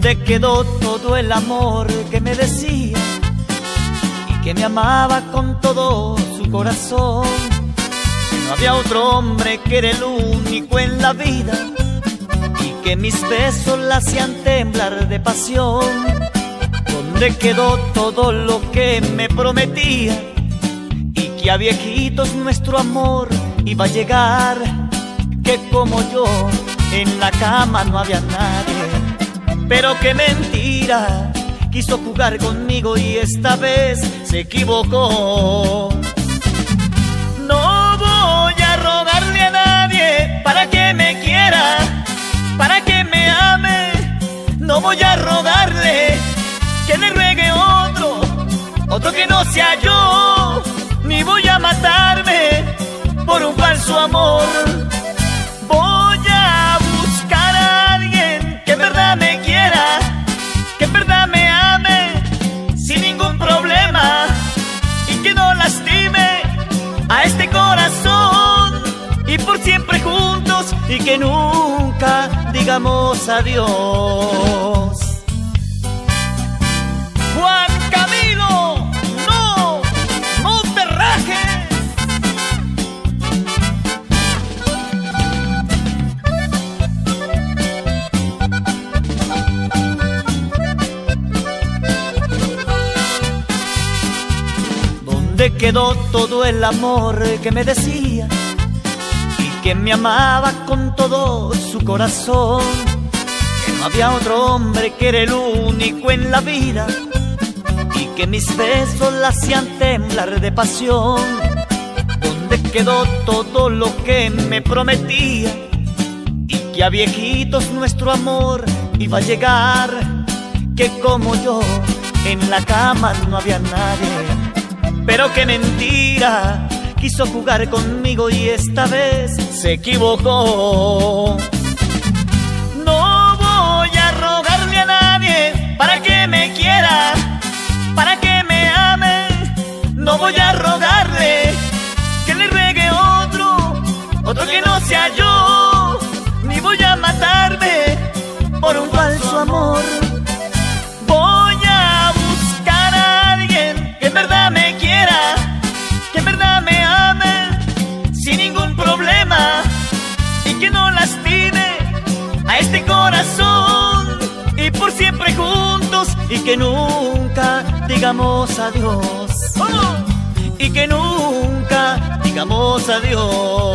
¿Dónde quedó todo el amor que me decía y que me amaba con todo su corazón? Que no había otro hombre que era el único en la vida y que mis besos la hacían temblar de pasión. ¿Dónde quedó todo lo que me prometía y que a viejitos nuestro amor iba a llegar? Que como yo en la cama no había nadie pero qué mentira, quiso jugar conmigo y esta vez se equivocó. No voy a rogarle a nadie para que me quiera, para que me ame. No voy a rogarle que le ruegue otro, otro que no sea yo. Ni voy a matarme por un falso amor. Siempre juntos y que nunca digamos adiós. Juan Camilo, no, no te rajes. ¿Dónde quedó todo el amor que me decía que me amaba con todo su corazón? Que no había otro hombre que era el único en la vida y que mis besos la hacían temblar de pasión. ¿Dónde quedó todo lo que me prometía y que a viejitos nuestro amor iba a llegar? Que como yo en la cama no había nadie pero qué mentira, quiso jugar conmigo y esta vez se equivocó. No voy a rogarle a nadie para que me quiera, para que me ame. No voy a rogarle que le ruegue otro, otro que no sea yo. Ni voy a matarme por un falso amor. Que no lastime a este corazón y por siempre juntos y que nunca digamos adiós y que nunca digamos adiós.